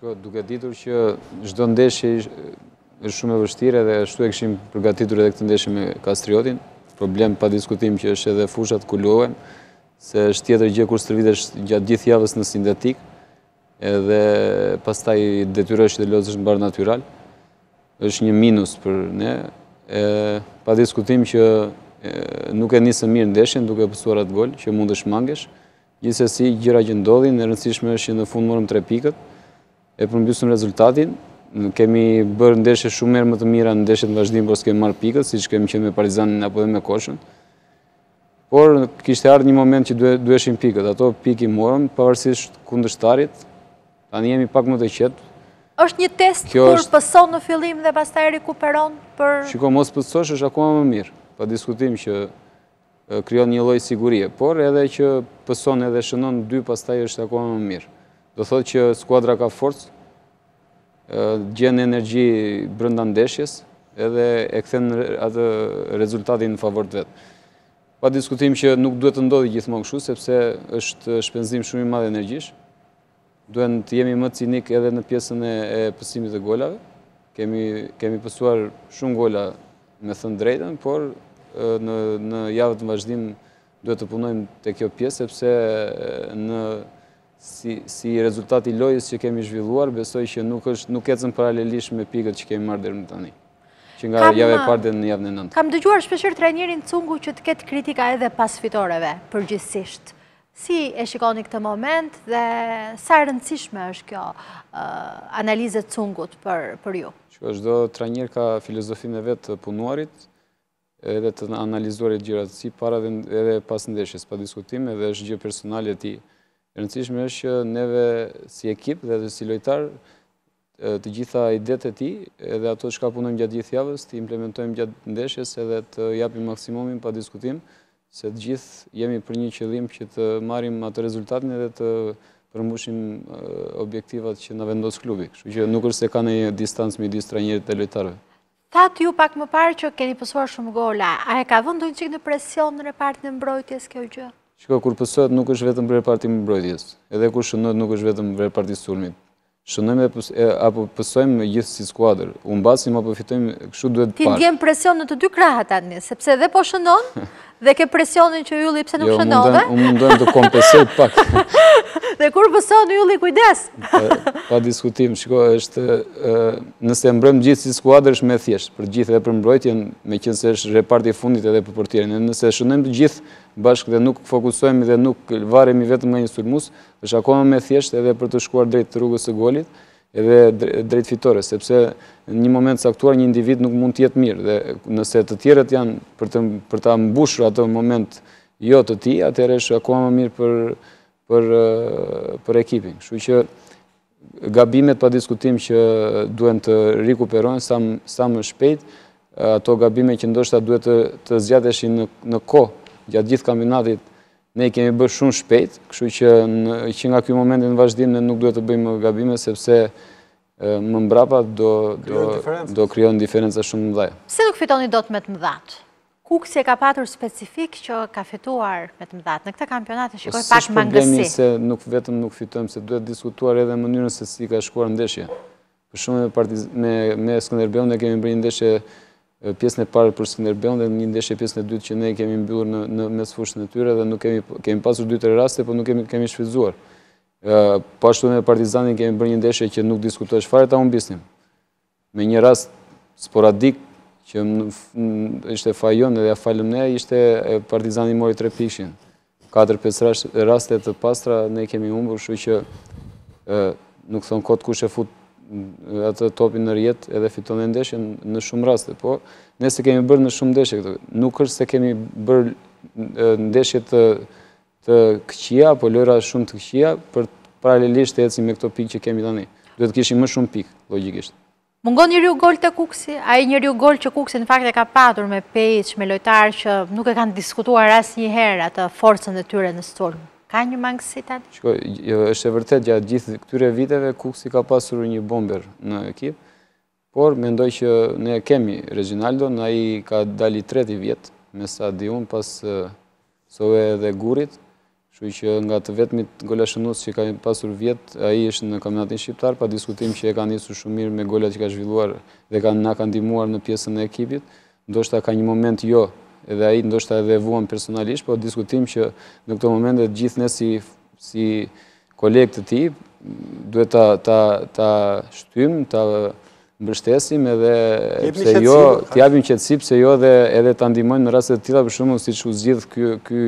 Shiko, duke ditur që çdo ndeshje është shumë e vështirë dhe ashtu e kishim përgatitur edhe këtë ndeshje me Kastriotin. Problem pa diskutim që është edhe fushat ku luajmë, se është tjetër gjë kur stërvitesh gjatë gjithë javës në sintetik, edhe pastaj detyrohesh të lozësh në bar natyral. Është një minus për ne. E, pa diskutim që nuk e nisëm mirë ndeshjen duke pësuar atë gol që mund të shmangej Gjithsesi, gjëra që ndodhin, e rëndësishme është që në fund morëm tre pikët, e përmbysëm rezultatin, kemi bërë ndeshje shumë herë më të mira në ndeshjet në vazhdim, por s'kemi marrë pikët, siç kemi qenë me Partizanin apo edhe me Korçën. Por kishte ardhur një moment që duhet duheshin pikët, ato pikë i morëm pavarësisht kundërshtarit. Tani jemi pak më të qetë. Është një test Kjo kur është... pëson në fillim dhe pastaj rikuperon për... Shiko, mos pësosh është akoma më mirë. Pa diskutim që krijon një lloj sigurie, por edhe që pëson edhe shënon dy pastaj është akoma më mirë. Do të thotë që skuadra ka forcë, gjen energji brenda ndeshjes, edhe e kthen atë rezultatin në favor të vet. Pa diskutim që nuk duhet të ndodhi gjithmonë kështu, sepse është shpenzim shumë i madh energjish. Duhen të jemi më cinikë edhe në pjesën e pësimit të golave. Kemi, kemi pësuar shumë gola me thënë të drejtën, por në, në javët në vazhdim duhet të punojmë te kjo pjesë, sepse në si, si rezultat i lojës që kemi zhvilluar, besoj që nuk, është, nuk ecën paralelisht me pikët që kemi marrë deri më tani. Që nga kam, java e parë deri në javën e nëntë. Kam dëgjuar shpeshherë trajnerin Cungu që të ketë kritika edhe pas fitoreve, përgjithësisht. Si e shikoni këtë moment dhe sa e rëndësishme është kjo analizë e Cungut për ju? Shiko, çdo trajner ka filozofinë e vet të të punuarit edhe të të analizuarit gjërat si para dhe edhe pas ndeshjes, pa diskutim edhe është gjë personale e tij. E rëndësishme është që neve si ekip dhe si lojtarë të gjitha idetë e tij edhe ato çka punojmë gjatë gjithë javës, t'i implementojmë gjatë ndeshjes edhe të japim maksimumin pa diskutim, se të gjithë jemi për një qëllim që të marrim atë rezultatin edhe të përmbushim objektivat që na vendos klubi. Kështu që nuk është se ka një distancë midis trajnerit dhe lojtarëve. Thatë ju pak më parë që keni pësuar shumë gola, a e ka vënë ndonjë çikë në presion repartin e mbrojtjes kjo gjë? Shiko, kur pësohet nuk është vetëm reparti i mbrojtjes, edhe kur shënohet nuk është vetëm reparti i sulmit. Shënojmë apo pësojmë gjithë si skuadër. Humbasim apo fitojmë, kështu duhet parë. Ti ndien presion në të dy krahët tani, sepse edhe po shënon, Dhe ke presionin që ylli pse nuk shënove? Jo, unë mundohem ta kompensoj pak. Dhe kur pëson ylli kujdes? Pa diskutim, shiko, është, nëse e mbrojmë të gjithë si skuadrë, është më e thjeshtë, për të gjithë edhe për mbrojtjen, meqenëse është reparti i fundit edhe për portjerin. Nëse shënojmë të gjithë bashkë dhe nuk fokusohemi dhe nuk varemi vetëm nga një sulmues, është akoma më e thjeshtë edhe për të shkuar drejt rrugës së golit, edhe drejt fitores, sepse në një moment të caktuar një individ nuk mund të jetë mirë dhe nëse të tjerët janë për të për ta mbushur atë moment jo të tij, atëherë është akoma më mirë për për për ekipin. Kështu që gabimet pa diskutim që duhen të rikuperohen sa sa më shpejt, ato gabime që ndoshta duhet të të zgjateshin në në kohë gjatë gjithë kampionatit Ne i kemi bërë shumë shpejt, kështu që që nga ky moment në vazhdim ne nuk duhet të bëjmë gabime sepse më mbrapa do do krijohen diferenca shumë të mëdha. Pse nuk fitoni dot me të mëdhatë? Kukësi e ka patur specifik që ka fituar me të mëdhatë. Në këtë kampionat e shikoj pak mangësi. Problemi se nuk vetëm nuk fitojmë, se duhet diskutuar edhe mënyrën se si ka shkuar ndeshja. Për shembull me Skënderbeun ne kemi bërë një ndeshje pjesën e parë për Skënderbeun dhe një ndeshje pjesën e dytë që ne kemi mbyllur në, në mesfushën e tyre dhe nuk kemi, kemi pasur dy tre raste, por nuk kemi, kemi shfrytëzuar. Po ashtu me Partizanin kemi bërë një ndeshje që nuk diskutohesh fare ta humbisnim. Me një rast sporadik që ishte faji jonë dhe ia falëm ne, ishte Partizani mori tre pikëshin. Katër pesë raste të pastra ne kemi humbur, kështu që nuk thonë kot kush e fut atë topin në rrjetë edhe fiton ndeshjen në shumë raste, po ne s'e kemi bërë në shumë ndeshje këtë. Nuk është se kemi bërë ndeshje të të këqija apo lojra shumë të këqija për paralelisht të ecim me këto pikë që kemi tani. Duhet të kishim më shumë pikë, logjikisht. Mungon njeriu gol te Kukësi, ai njeriu gol që Kukësi në fakt e ka patur me Pejic, me lojtarë që nuk e kanë diskutuar asnjëherë atë forcën e tyre në sulm. Ka një mangësi tani? Shiko, jo, është e vërtetë gjatë gjithë këtyre viteve Kukësi ka pasur një bomber në ekip, por mendoj që ne kemi Reginaldon, ai ka dalë i treti vjet, me sa di unë pas Sowe dhe Gurit, Kështu që nga të vetmit golashënues që ka pasur vjet, ai është në kampionatin shqiptar, pa diskutim që e ka nisur shumë mirë me golat që ka zhvilluar dhe kanë na kanë ndihmuar në pjesën e ekipit. Ndoshta ka një moment jo, edhe ai ndoshta edhe e vuan personalisht, pa diskutim që në këto momente të gjithë ne si si kolegë të tij duhet ta ta ta shtyjmë, ta mbështesim edhe pse jo, t'i japim qetësi pse jo edhe edhe ta ndihmojmë në raste të tilla për shembull siç u zgjidh ky ky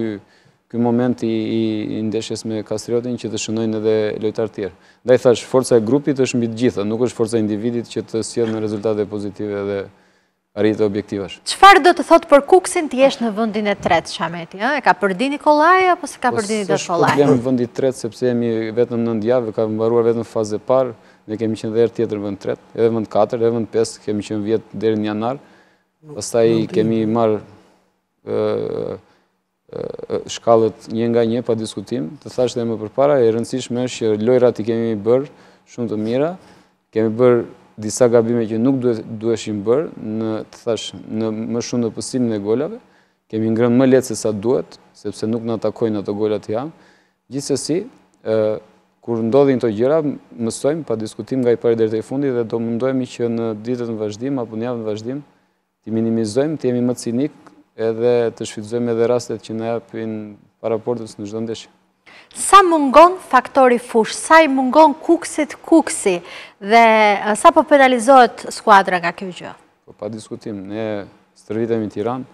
Ky moment i ndeshjes me Kastriotin që të shënojnë edhe lojtarë tjerë. Ndaj thash, forca e grupit është mbi të gjitha, nuk është forca e individit që të sjell në rezultate pozitive dhe arritje të objektivash. Çfarë do të thotë për Kukësin të jesh në vendin e tretë, Shameti, ë? E kapërdin kollaj apo s'e kapërdin kollaj? Po s'është problem vendi i tretë sepse jemi vetëm nëntë javë, ka mbaruar vetëm faza e parë, ne kemi qenë dhe herë tjetër në vend të tretë, edhe vend katër, edhe vend pesë, kemi qenë vjet deri në janar. Pastaj kemi marr ë shkallët një nga një pa diskutim. Të thashë dhe më përpara, e rëndësishme është që lojrat i kemi bërë shumë të mira. Kemi bërë disa gabime që nuk duheshim bërë, në, të thashë, në më shumë në pësimin e golave. Kemi ngrënë më lehtë se sa duhet, sepse nuk na takojnë ato golat neve. Gjithsesi, kur ndodhin këto gjëra, mësojmë pa diskutim nga i pari deri te i fundi dhe do mundohemi që në ditët në vazhdim, apo në javë në vazhdim, t'i minimizojmë, të jemi më cinikë edhe të shfrytëzojmë edhe rastet që na japin para portës në çdo ndeshje. Sa mungon faktori fushë, sa i mungon Kukësit Kukësi dhe sa po penalizohet skuadra nga kjo gjë? Po pa diskutim, ne stërvitemi Tiranë,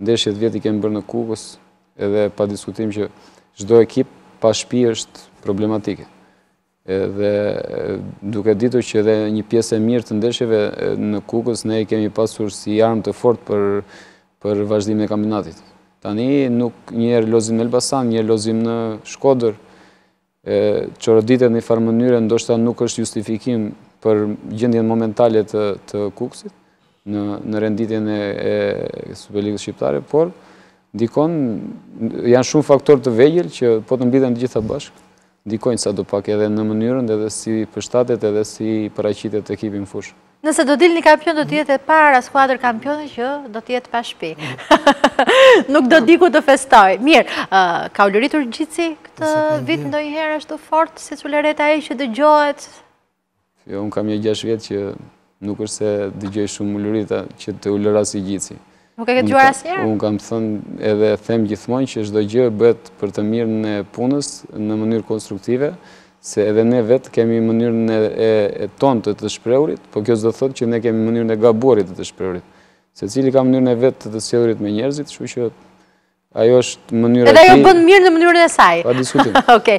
ndeshjet vjet i kemi bërë në Kukës edhe pa diskutim që çdo ekip pa shpi është problematike. Edhe duke ditur që edhe një pjesë e mirë të ndeshjeve në Kukës ne i kemi pasur si armë të fortë për për vazhdimin e kampionatit. Tani nuk një herë lozim në Elbasan, një herë lozim në Shkodër. Ë çoroditesh në një farë mënyre ndoshta nuk është justifikim për gjendjen momentale të të Kukësit në në renditjen e, e Superligës shqiptare, por ndikon janë shumë faktorë të vegjël që po të mblidhen të gjitha bashkë Ndikojnë sadopak edhe në mënyrën edhe si përshtatet edhe si paraqitet ekipi në fushë. Nëse do dilni kampion do të jetë e para skuadër kampion që do të jetë pa shpi. Nuk do dijë ku të festojë. Mirë, ka ulëritur Gjici këtë vit ndonjëherë ashtu fort siç ulëret ai që dëgjohet Jo, unë kam një gjashtë vjet që nuk është se dëgjoj shumë ulërima që të ulërasi Gjici. Nuk e ke dëgjuar asnjëherë? Unë kam thënë edhe them gjithmonë që çdo gjë bëhet për të mirën e punës në mënyrë konstruktive, se edhe ne vetë kemi mënyrën tonë të të shprehurit, po kjo s'do të thotë që ne kemi mënyrën e gabuar të të shprehurit. Secili ka mënyrën e vet të të sjellurit me njerëzit, kështu që ajo është mënyra e tij... Edhe ajo bën mirë në mënyrën e saj. Pa diskutim. Okej.